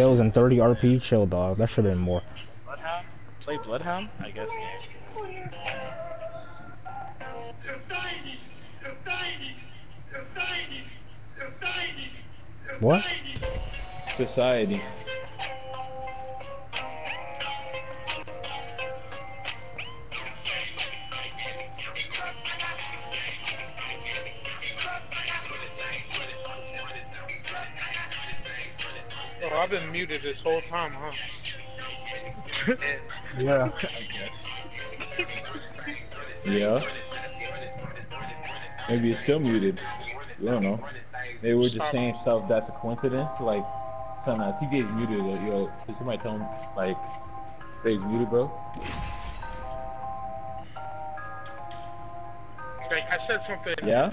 kills and 30 RP. Chill, dog. That should have been more. Bloodhound? Play Bloodhound? I guess. What? Society. I've been muted this whole time, huh? Yeah. I guess. Yeah. Maybe it's still muted. We don't know. Maybe we're just saying stuff that's a coincidence. Like, son, uh, TJ is muted. Uh, yo, can somebody tell him, like, that he's muted, bro? Like, I said something Yeah?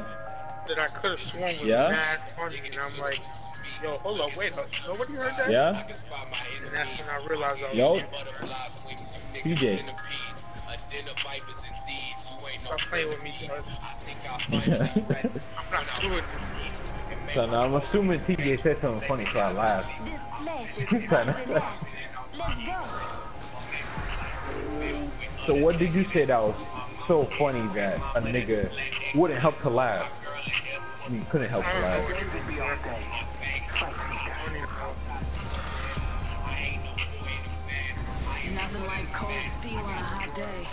That I could have sworn was Yeah? mad funny, and I'm like, yo, hold up, wait, nobody heard that? Yeah? And that's when I realized I was Yo? muted. TJ. Stop playing with me, cuz. I'm not doing this. so now I'm assuming TJ said something funny, so I laughed. This place is. Let's go. So what did you say that was so funny that a nigga wouldn't help to laugh? I mean, couldn't help laugh. Nothing like cold steel on a hot day.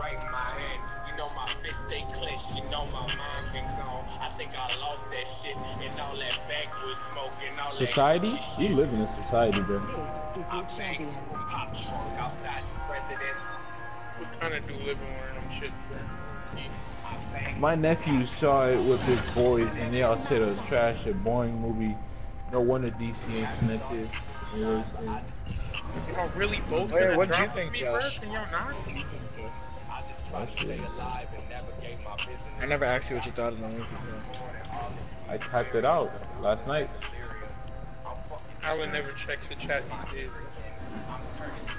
right in my hand. You know my fist stay clenched. You know my mind been gone. I think I lost that shit and all that backwoods smoke and all Society? You live in a society, bro. This is your champion. pop trunk outside the president. We kind of do live in one of them shits, bro. My nephew saw it with his boys, and they all said it was trash, a boring movie. No wonder DC ain't connected. You know what I'm saying? Y'all really both Wait, what'd you think, Josh? bro? Can y'all not? Actually, I never asked you what you thought of the movie. bro. I typed it out last night. I would never check the chat these days.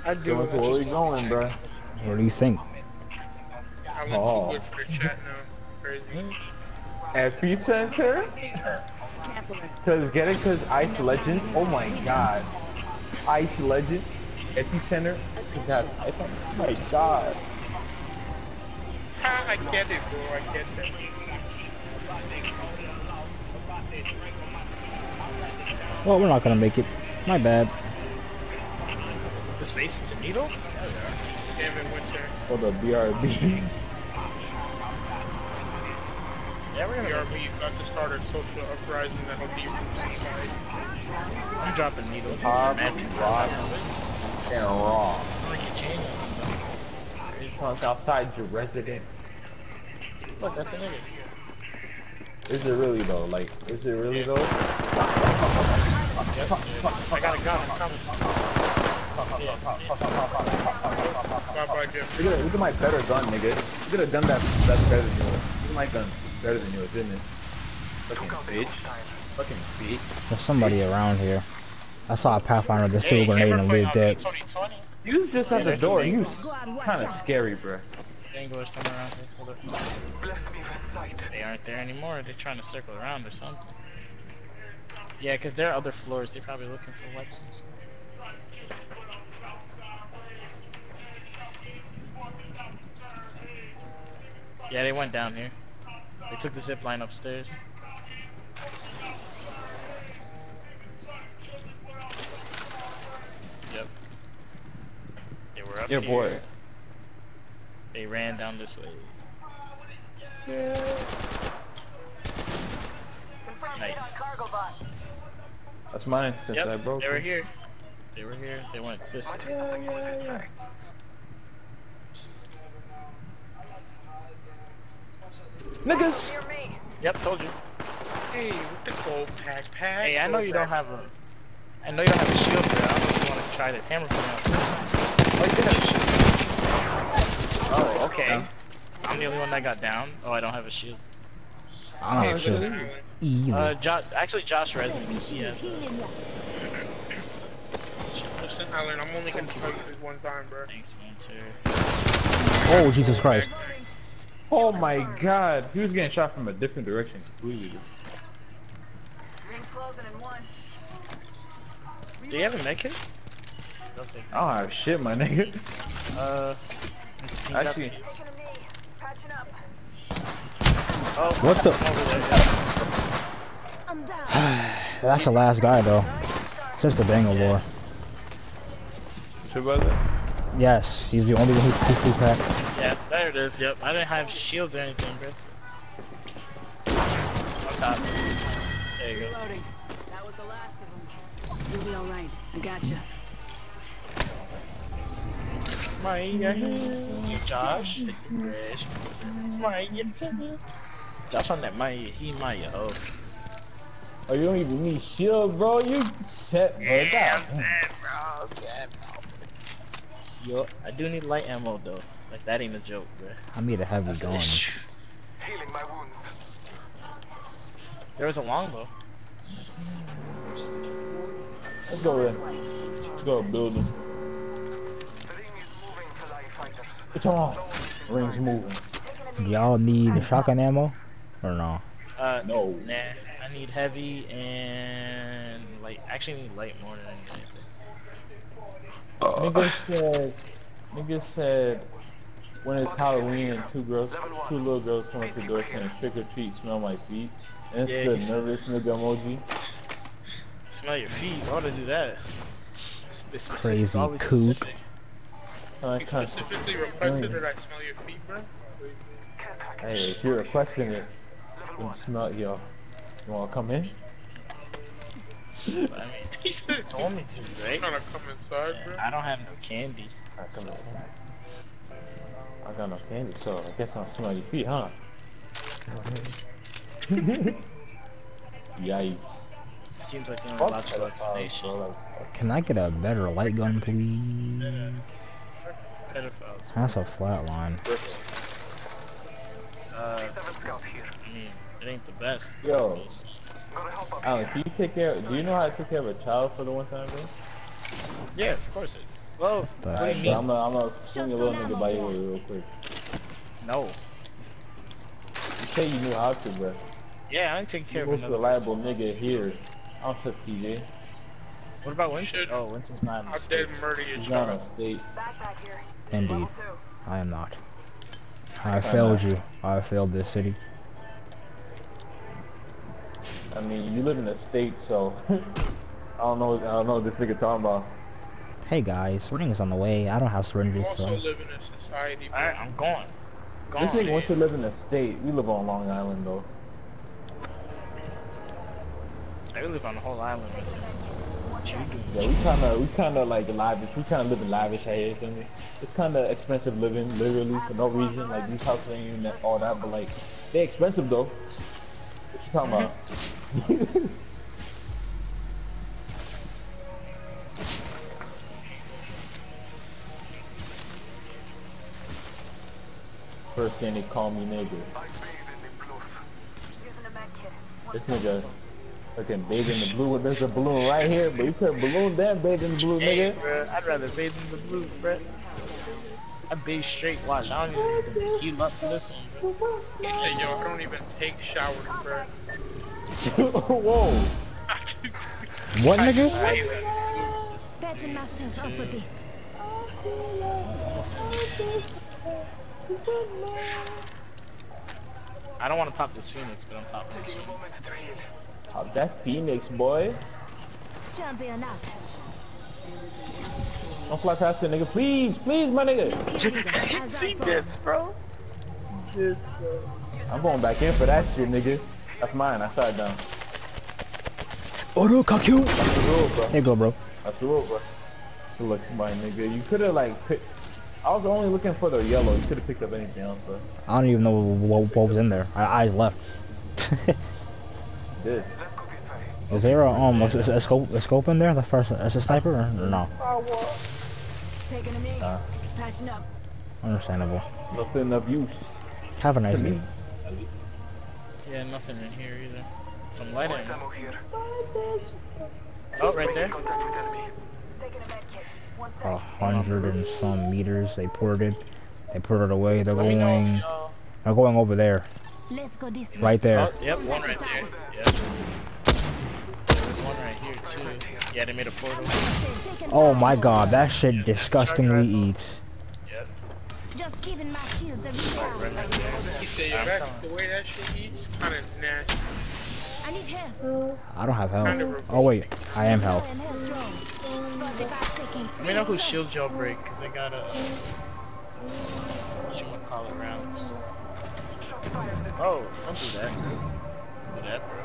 I do. Going to where we going, bro? What do you think? I went Oh. too good for the chat now. Crazy. Epicenter? Cancel it. Cause get it? Cause Ice Legend. Oh my God. Ice Legend. Epicenter. Cause that. Oh my God. Ah, I get it, bro. I get that. Well, we're not gonna make it. My bad. The space is a needle? Damn it, Winter. For the BRB. Yeah, we're gonna. BRB about to start a social uprising that'll deroot society. I'm dropping needle. Hot, Man, rock, and raw. like a chain. Punk outside your residence. Look, that's a nigga. Is it really though? Like, is it really though? Yep. I got a gun. I'm coming. Bye bye, Jeff. Look at, look at my better gun, nigga. You could have done that that's better than yours. Look at my gun. Better than yours, isn't it? Fucking bitch. Fucking bitch. There's somebody around here. I saw a Pathfinder just threw a Hey, grenade ever and play lived on dead. You was just Yeah, at the door. You angles. kind of scary, bro. Dangler somewhere around here. Hold up. They aren't there anymore. They're trying to circle around or something. Yeah, because there are other floors. They're probably looking for weapons. Yeah, they went down here. They took the zip line upstairs. Yep. They were up Yeah, here. boy. They ran down this way. Nice. That's mine since I Yep, broke they were it. here. They were here. They went this way. Niggas! Yep, told you. Hey, with the gold pack pack. Hey, I know gold you don't have a. I know you don't have a shield for it. I don't know if you want to try this hammer for now. Oh, you did have a shield. Oh, okay. I'm the only one that got down. Oh, I don't have a shield. I don't have shit. listen, Either. Uh, Josh, actually, Josh Resnick, he has. a- listen, Alan, I'm only gonna tell you this one time, bro. Thanks, Winter. Oh, Jesus Christ. Oh my god. He was getting shot from a different direction completely. Rings closing in one. Do you have a med kit? Don't take I don't have shit, my nigga. Uh, Actually, oh, What the- I'm over there, I'm down. That's the last guy though. It's just the Bangalore. shit about? Yes, he's the only one who who who cracked. Yeah. yeah, there it is. Yep, I didn't have shields or anything, Chris. On top. There you go. Reloading. That was the last of them. You'll be all right. I gotcha. Maya, Josh, Maya, Josh on that Maya, he Maya, oh. Oh, you don't even need shield, bro. You set, bro. Yeah, God. I'm sad, bro, I'm sad, bro. Yo, I do need light ammo though. Like that ain't a joke, bro. I need a heavy gun. Healing my wounds. There was a longbow. Let's go there. Let's go building. The ring is moving, Fly fighters. It's on. Rings moving. Do y'all need the shotgun ammo? Or no? Uh, No. Nah, I need heavy and light. Actually, I need light more than anything. Nigga said, nigga said, when it's Halloween and two girls, two little girls come up to the door saying trick or treat, smell my feet. And it's Yeah, the nervous nigga emoji. Smell your feet. Why would I do that? It's, it's, it's Crazy always kook. specific. And I You kind specifically requested that I smell your feet, bro? hey, if you're requesting it, then smell, yo, you wanna come in? I mean, He said, you told me to, right? trying to come inside, bro. I don't have no candy. I come So. I got no candy, so I guess I'll smell your feet, huh? Yikes. seems like the only Fuck logical pedophiles, explanation. bro, like, Can I get a better light gun, please? Pedophiles. That's a flat line. Uh, Seven scout here. I mean, it ain't the best. Yo. It's- Gonna help up Alex, do you take care? Do you know how to take care of a child for the one time, bro? Yeah, of course it. Well, But- what do you So I'm mean? gonna, I'm gonna swing a little nigga by your way real quick. No. You say you knew how to, bro. Yeah, I ain't taking care You're of most another reliable person. nigga here. I'm trust PJ. What about Winston? Oh, Winston's not in I the did States. murder your He's not child. a state. Indeed. I am not. I failed you. I failed this city. I mean, you live in a state, so I don't know. I don't know what this nigga talking about. Hey guys, syringes on the way. I don't have You syringes, also so live in a society, bro. I'm going. This Going. nigga wants to live in a state. We live on Long Island, though. I live on the whole island right. What you doing? Yeah, we kind of, we kind of like lavish. We kind of live in lavish out here, feel me? It's kind of expensive living, literally for no reason. Like these houses ain't even that, all that, but like they expensive though. What you talking mm-hmm. about? First thing they call me nigga. This nigga fucking bathe in the blue. There's a balloon right here, but you put a balloon there, bathe in the blue, Hey, nigga. bro, I'd rather bathe in the blue, bro. I bathe straight. Watch, I don't even need to heal up for this one, bro. Hey, yo, I don't even take showers, bro. Whoa. what nigga? I hate that. Myself up a bit. I don't want to pop this Phoenix, but I'm popping this Phoenix. Moments to heal. Pop that Phoenix, boy. Champion up. Don't fly past it, nigga. Please, please, my nigga. As I fall. bro. I'm going back in for that shit, nigga. That's mine. I shot it down. Oro Kaku! That's the rule, bro. Here you go, bro. That's the rule, bro. Look, luck, my nigga. You could have like picked. I was only looking for the yellow. You could have picked up anything else, bro. I don't even know what, what was in there. I eyes left. Did. This. Is there a um a, a, scope a scope in there? The first as a sniper or, or no? Taking a knee. Uh. Patching up. Understandable. Nothing of use Have a nice to day. Yeah, nothing in here either. Some light Light ammo. ammo here. Oh, right there. Contact with enemy. Taking a med kit. One A sec. hundred and some meters. They ported. They put it away. They're Let me know if going. They're going over there. Let's go this way. Right there. Oh, yep, one right there. Yep. There's one right here too. Yeah, they made a portal. Oh my god, that shit disgustingly eats. Yep. Just giving my shields a reach Right out. right there. You say your I'm back, the way that shit eats, kinda nasty. I need help. I don't have Kinda health. Oh wait, I am health. Help drone. 45 seconds. Let me know who shield jailbreak, cause I got a. Uh, what you wanna call it rounds? Oh, don't do that. Don't do that, bro.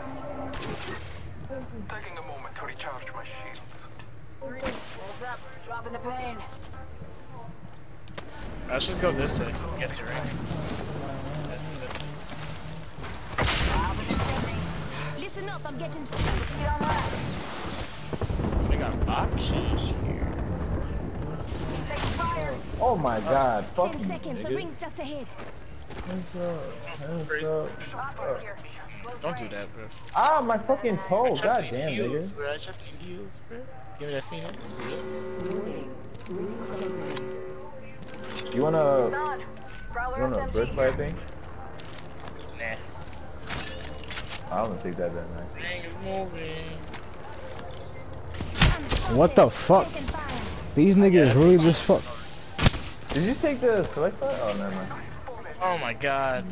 Taking a moment to recharge my shields. Dropping the pain. Let's just go this way. Get to ring. Let's this way. Listen up, I'm getting get on that. We got boxes here. Oh my god, fuck Ten you, seconds, the ring's just ahead. Hostiles here. Close Don't do that, bro. Ah, my fucking toe, I just god need damn, heals, nigga. bro. I just need heals, bro. Give me that phoenix. You wanna, It's on. Prowler you wanna SMG burst here. fire thing? Nah. I don't think that that nice. Ring is moving. What the fuck? These niggas really just fuck. Did you take the select fire? Oh, never mind. Oh my god.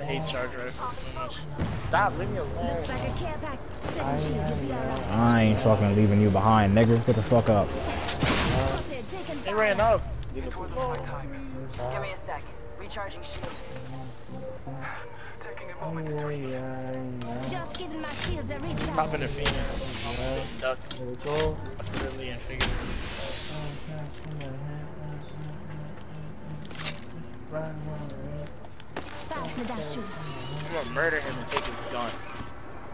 I hate charge rifles so much. Stop, leave me alone. Looks like a care pack. Second shield, you'll be alright. I ain't fucking leaving you behind, nigga. Get the fuck up. Spotted, taking They ran up. Leave us alone. Give me a sec. Recharging shield. Taking a moment to recharge. Just giving my shields a reach out. Popping the phoenix. I'm sitting duck. Literally and figuratively. Pass me. I'm gonna murder him and take his gun.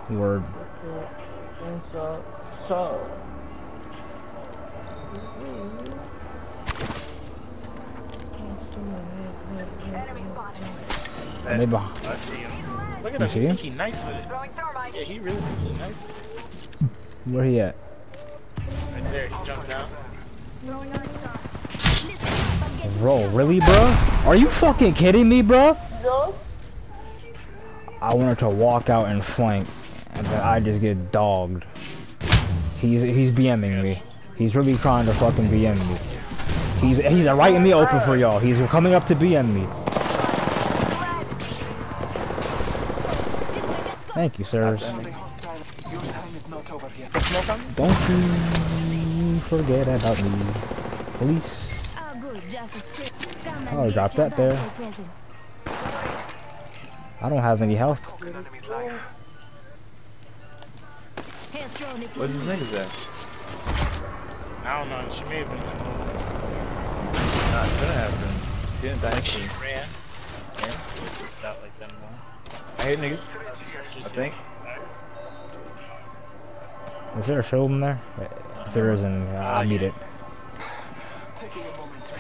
Word. So, so. Enemy spotted. And they behind. I see him. Look at You him. see him? he nice with it. Yeah, he really think he nice. Where he at? Right there. He jumped down. Listen up, I'm getting Bro, really, bro? Are you fucking kidding me, bro? No. I wanted to walk out and flank, and then I just get dogged. He's he's BMing me. He's really trying to fucking BM me. He's he's right in the open for y'all. He's coming up to BM me. Thank you, sirs. Your time is not over yet. Don't you forget about me, please. Oh, good. Just a strip. Come and drop that there. I don't have any health. What life. Hair thrown if you Where's his need. niggas at? I don't know. She may have been. Couldn't have been. He didn't die. She ran. Yeah. Not like them more. I hate niggas. I think. Is there a shield in there? If there isn't, uh, I need it. Taking a moment to.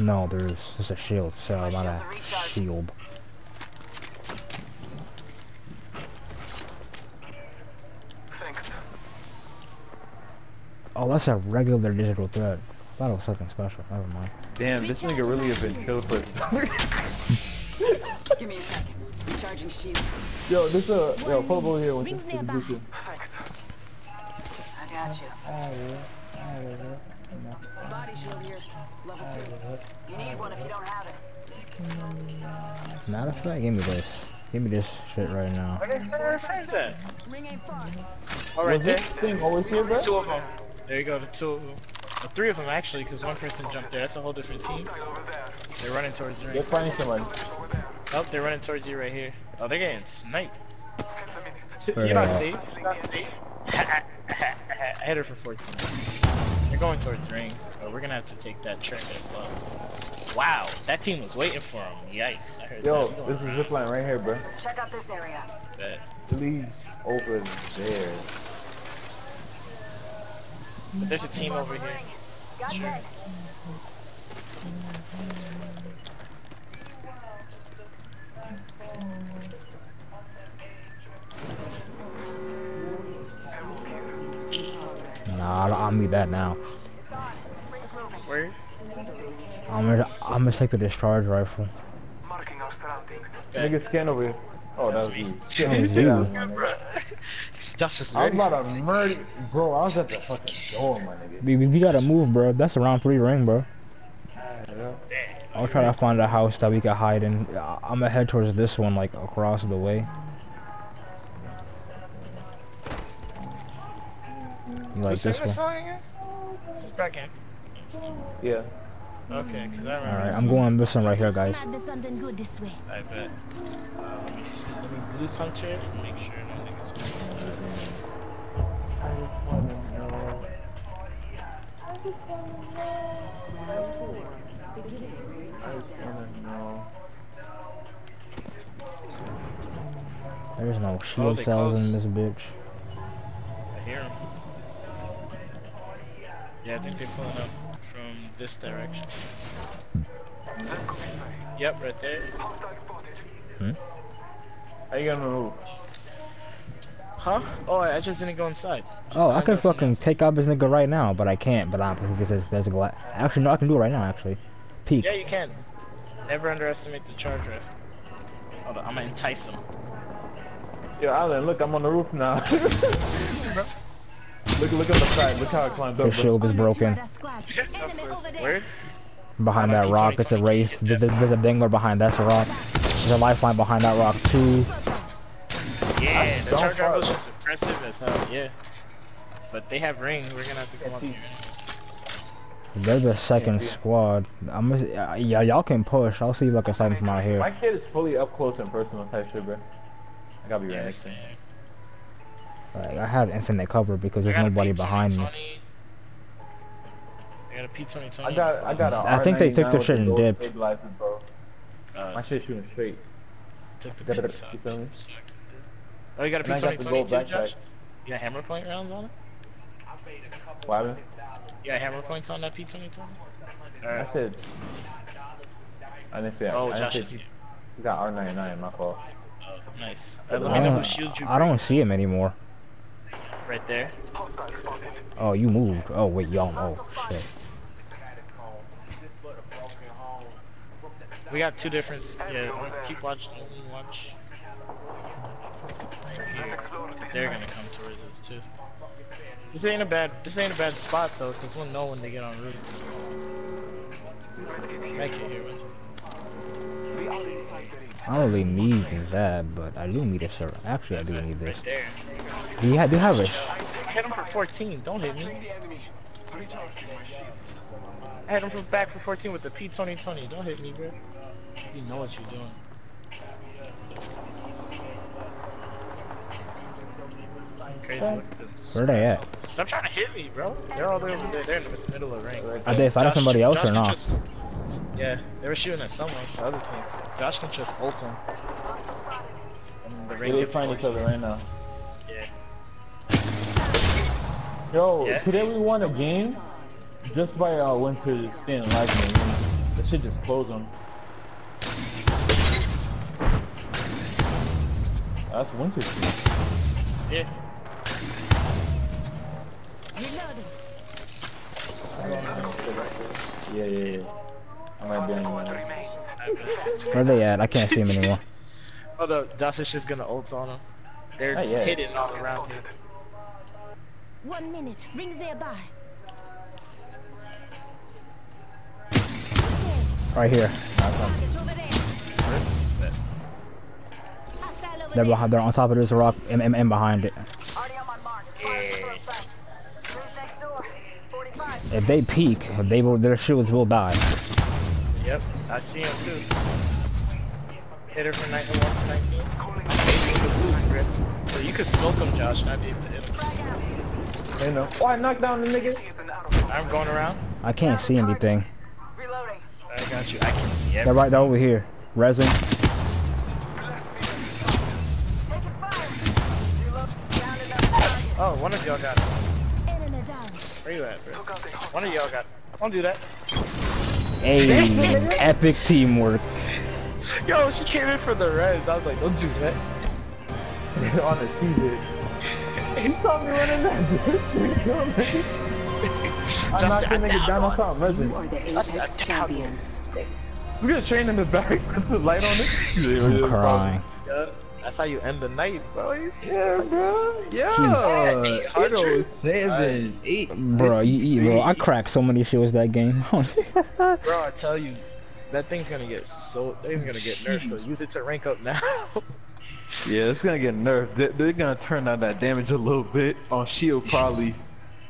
No, there's just a shield cell, not a shield. Oh, that's a regular digital thread. I thought it was something special. Never mind. Damn, this nigga really have been killed for. Give me a second. Recharging shields. yo, this uh, yo, pull up over here. With this, nearby. this, this, Thanks. I got you. Body shield here. Level two. You need one if you don't have it. Matter of fact, give me this. Give me this shit right now. Where are friends at? Ring ain't far. Oh, right Was there. this thing always here, bro? Two of them. There you go. The two. The three of them actually, because one person jumped there. That's a whole different team. They're running towards you. They're Right. fighting somebody. Oh, they're running towards you right here. Oh, they're getting sniped. Here's a minute. T- Where You're not safe. You're not safe. I hit her for 14. They're going towards ring. But we're gonna have to take that trick as well. Wow, that team was waiting for him. Yikes! I heard Yo, that. this is zip line right here, bro. Check out this area. Bet. Please over there. But there's a team over here. Got. Nah, I'll, I'll need that now. Where? I'm gonna, I'm gonna take the discharge rifle. Marking our surroundings. Nigga scan over here. Oh, that was me. you. That was you. Bro, he Josh is I'm about to murder, bro. I was at the fucking door, my nigga. We, we, we gotta move, bro. That's a round three ring, bro. Yeah. I'll try to find a house that we can hide in. I- I'm gonna head towards this one, like across the way. You like this this one? This is back in. Yeah. Okay, because I remember. Alright, I'm song. going this one right here, guys. Might be something good this way. I bet. Uh, let me s- let me Bloodhound and make sure There's no shield they cells in this bitch. I hear him. Yeah, I think they're pulling up from this direction. Yep, right there. Hmm? How you gonna move? Huh? Oh, I just didn't go inside. Just Oh, I climbed could fucking outside. take out this nigga right now, but I can't. But I'm because there's, there's a glass. Actually, no, I can do it right now. Actually, peek. Yeah, you can. Never underestimate the charge rifle. Hold on, I'm gonna entice him. Yo, Alan, look, I'm on the roof now. look, look on the side. Look how I climbed up. His shield is broken. Another squad. Enemy over there. Word? Behind that rock, it's a wraith. There's, there's a dingler behind that's a rock. There's a lifeline behind that rock too. Yeah, the don't charge fuck. rifle's just impressive as hell, yeah. But they have ring, we're gonna have to come up here. They're the second Yeah, yeah. squad. I'm gonna, uh, yeah, y'all can push. I'll see if I can sight them from out here. My here. kid is fully up close and personal type shit, bro. I gotta be Yeah, right. same. Like, I have infinite cover because I there's got a nobody P2020. behind me. I got a P2020. I got, I got a I think they took R99 the shit and gold dipped. stabilizers, bro. Uh, My shit shooting straight. took the Got it, P you feel me? Oh, you got a And I got the P2020 too. Josh? You got hammer point rounds on it? What happened? You got hammer points on that P2020? I Alright. said. I didn't say. Oh, Josh is say. here. You got R99, my fault. Oh, nice. Let I me know don't, who shield you I don't see him anymore. right there. Oh, you moved. Oh wait, y'all. Oh shit. We got two different. Yeah, keep watching. Watch. Right here. 'Cause They're gonna come towards us too. This ain't a bad. This ain't a bad spot though, cause we'll know when they get on roofs. Back here, what's it? I don't really need that, but I do need a sir. Actually, I do need this. Right. Do you have? Do you have sh- Hit him for 14. Don't hit me. I hit him from back for 14 with the P2020. Don't hit me, bro. You know what you're doing. Crazy look at. Where they at? Stop trying to hit me, bro. They're all the way over there. They're in the middle of the ring. Are they fighting Josh- somebody else Josh or not? just- yeah, they were shooting at someone. The other team. Josh can just ult him. And the ring They gets find each other right now. Yeah. Yo, Yeah. today we won a game just by uh Winter staying alive. Man. That shit just closed on. That's Winter's team. Yeah. Reloading. Yeah, yeah, yeah. I might be on you, man. Where they at? I can't see them anymore. Oh no, Josh is just gonna ult on him. They're oh, Not yet. hidden all around here. One minute. Rings nearby. Right here. Target over there. Hostile over They're behind. They're on top of this rock and, and, and behind it. Already If they peek, they will. Their shields will die. Yep, I see him too. Hit her for 91 to 19. I'm aiming with the boost, Rip. So you could smoke him, Josh, and I'd be able to hit him. Hey, no. Oh, I knocked down the nigga. I'm going around. I can't see anything. Reloading. I got you. I can see They're right there over here. Resin. Taking fire. Reload. Down another target. Oh, one of y'all got it. Enemy down. Where you at, bro? One of y'all got it. Don't do that. Hey, epic teamwork. Yo, she came in for the res. I was like, don't do that. on the TV. He saw me running that bitch. I Just not gonna nigga down down on on top, resin. You are the Just Apex champions. Let's go. We got a train in the back. Put the light on it. I'm crying. Yeah, That's how you end the night, boys. Yeah, bro. Yeah. Jeez. 807, 8. Bro, you, you, bro, I cracked so many shields that game. Bro, I tell you, that thing's gonna get so. That thing's gonna get nerfed. So use it to rank up now. Yeah, it's gonna get nerfed. They, they're gonna turn down that damage a little bit on shield probably.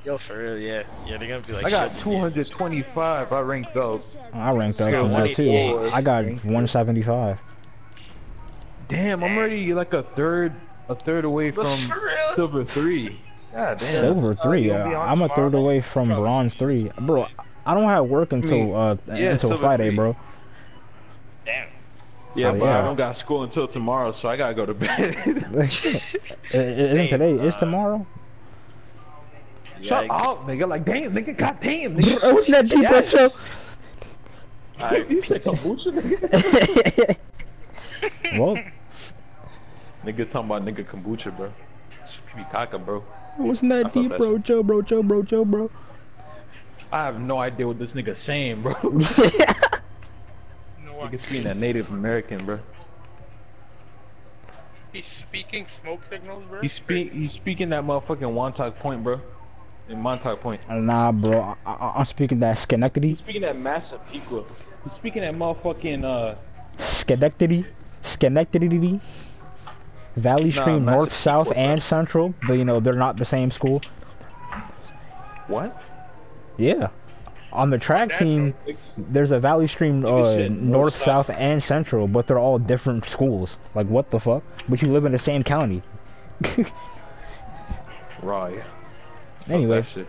Yo, for real, yeah, yeah, they're gonna be like. I got 225. I ranked up. I ranked up from that too. I got 175. Damn, I'm already like a third, a third away But from for silver three. God damn. Silver three. you Uh, gonna be on I'm a third away from Probably. bronze three. Bro, I don't have work until uh yeah, until Friday, three. bro. Damn. Yeah, Oh, but yeah. I don't got school until tomorrow, so I gotta go to bed. it isn't Same, today. It's uh, tomorrow. Shut up, nigga. Like, damn, nigga. God damn, nigga. Bro, wasn't that deep, bro? Yes. Alright, you said peace. kombucha, nigga? well, nigga talking about nigga kombucha, bro. Be caca, bro. wasn't that felt deep, that bro? shit. Chill, bro. Chill, bro. Chill, bro. I have no idea what this nigga's saying, bro. You know what? nigga speaking that Native American, bro. He's speaking smoke signals, bro. He speak, he's speaking that motherfucking Montauk Point, bro. In Montauk Point. nah, bro. I, I, I'm speaking that Schenectady. He's speaking that Massapequa. He's speaking that motherfucking uh. Schenectady. Schenectady. Valley Stream North, South, and Central, but you know they're not the same school. What? Yeah. On the track That- team, there's a Valley Stream uh, North, North, South, South. and Central, but they're all different schools. Like what the fuck? But you live in the same county. Right. anyway, Fuck that shit.